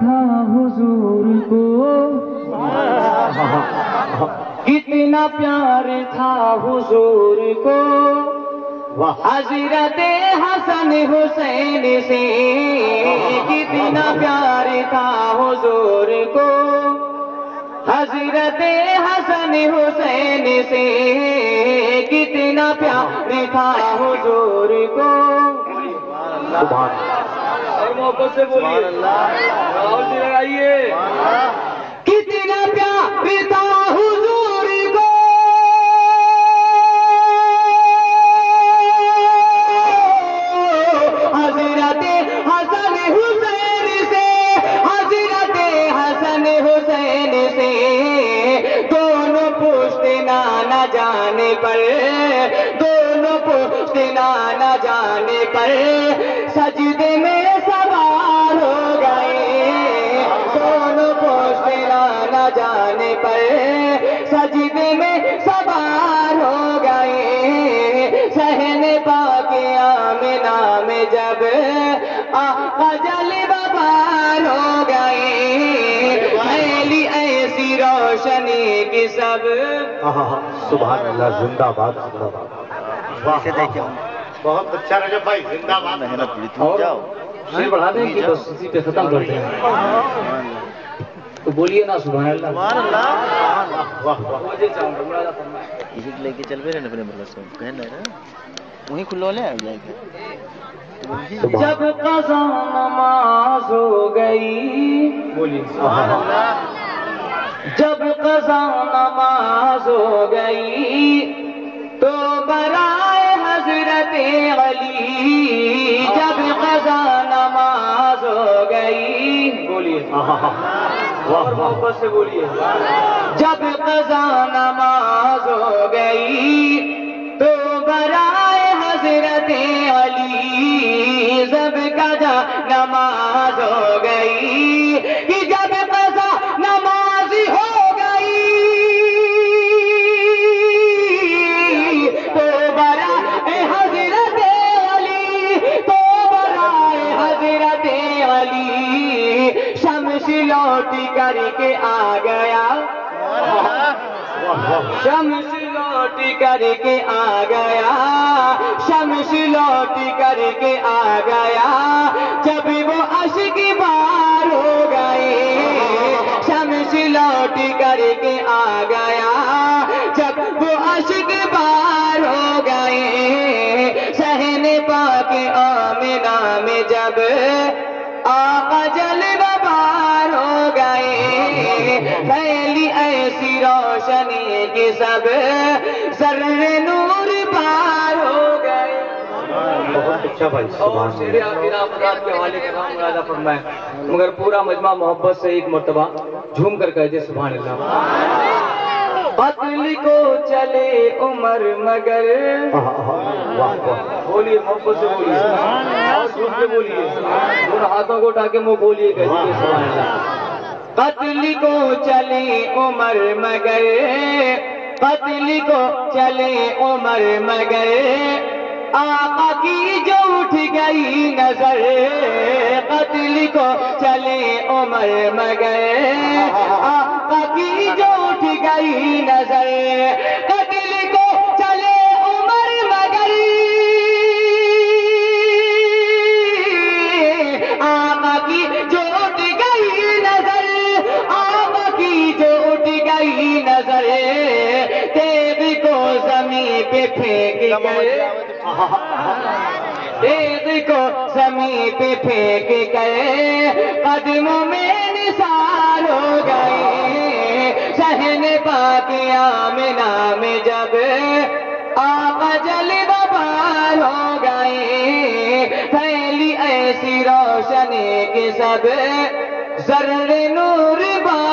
था हुजूर को। कितना प्यार था हुजूर को। हज़रत हसन हुसैन से कितना प्यार था हुजूर को। हज़रत हसन हुसैन से कितना प्यार था हुजूर को। और मोहब्बत से बोलिए। राहुल जी लगाइए। कितना प्यार था हुजूर को। हज़रत हसन हुसैन से, हज़रत हसन हुसैन से। दोनों पुश्तना न जाने पर, दोनों पुश्तना न जाने पर। सजदे में जब आका जल बबार हो फैली ऐसी रोशनी की सब। सुबह अल्लाह जिंदाबाद जिंदाबाद। बहुत अच्छा रजब भाई जिंदाबाद। मेहनत जाओ। शेर बढ़ा दें कि बस इसी पे खत्म करते हैं। तो बोलिए ना सुबह अल्लाह सुभान अल्लाह वाह वाह। मुझे चाहूँगा मुरादा फरमाए इसी को लेके चल रहे अपने मतलब सब कहना है। ना वहीं खुलो ले जाएगा। जब कजा नमाज़ हो गई बोलिए। जब कजा नमाज़ हो गई तो बराए हज़रत अली। जब कजा नमाज़ हो गई बोलिए। और मोहब्बत से बोलिए जब कजा नमाज़ हो गई नमाज़ हो गई कि जब कजा नमाज़ हो गई। तो बराए हज़रत अली तो बराए हज़रत अली। शमस लौट करके आ गया। शम्स लौट करके आ गया। शम्स लौट करके आ गया। जब वो अश की बार हो गए, शम्स लौट करके आ गया। जब वो अशक बार हो गए सहने पाके आमिना में जब आका जल बार हो गए ऐसी रोशनी की सब सर्रे नूर पार हो गए। बहुत अच्छा भाई और शेर के हवाले फरमाए मगर पूरा मजमा मोहब्बत से एक मरतबा झूम कर कहते सुभान अल्लाह। कत्ल को चले उमर मगर। बोलिए मोहब्बत से बोलिए। बोलिए। हाथों को उठा के मुँह बोलिए कहिए अल्लाह। कत्ल को चले उमर मगर कत्ल को चले उमर मगर। आका की जो उठ गई नज़र कत्ल को चले उमर मगर। आका की जो उठ गई नज़र पे फेंक गए। को ज़मीन पे फेंक गए। कदमों में निसार हो गए। सहन पाके में नाम जब आप जल बबार हो गए। फैली ऐसी रोशनी के सब जर्र नूर बार